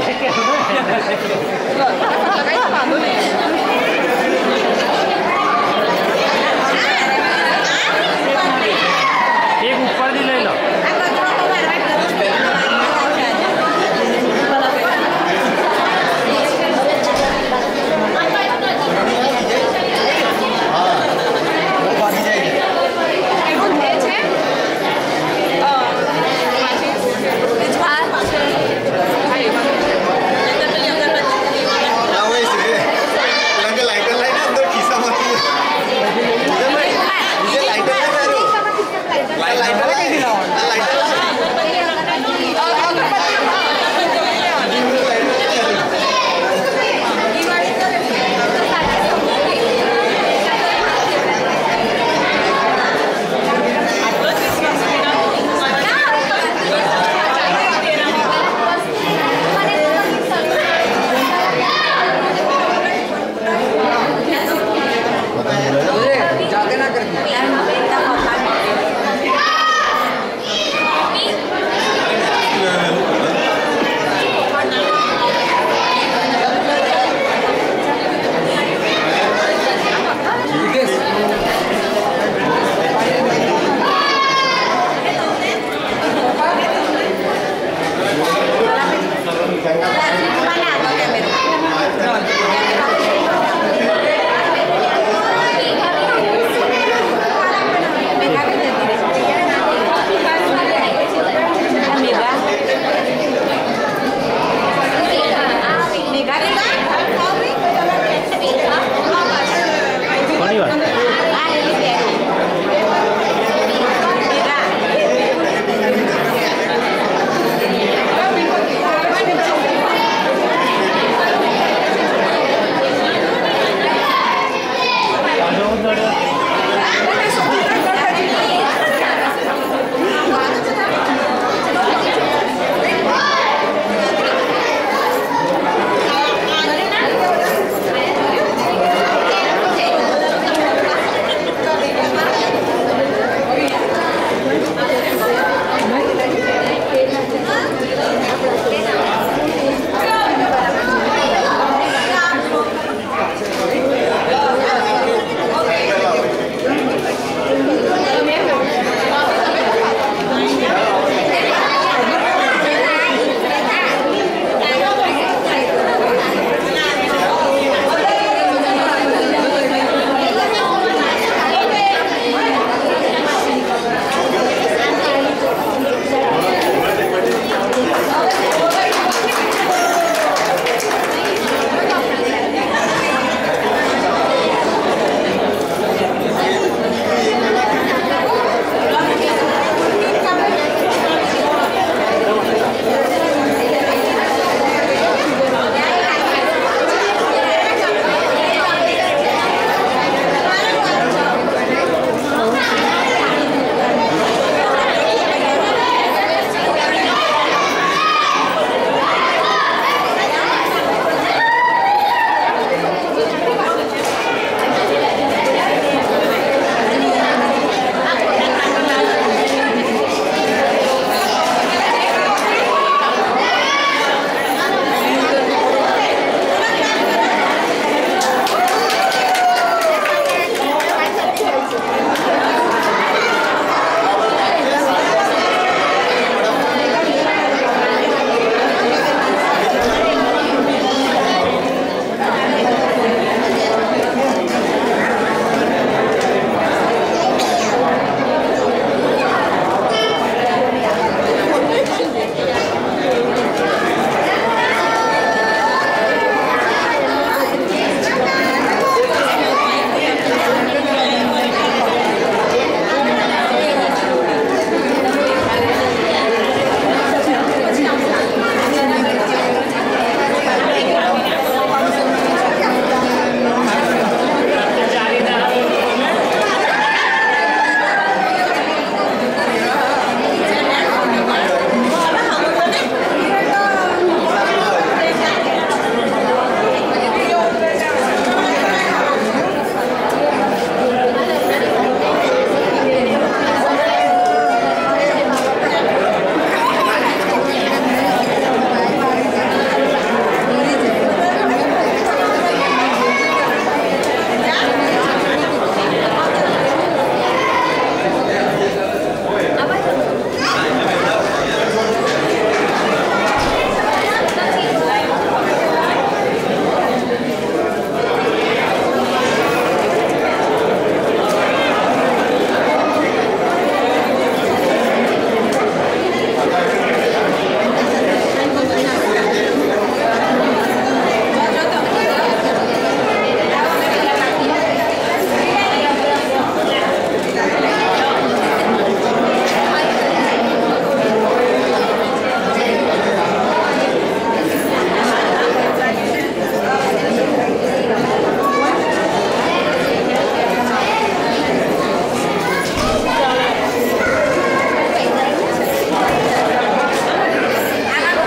けどね。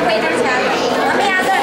黑灯瞎我们黑鸭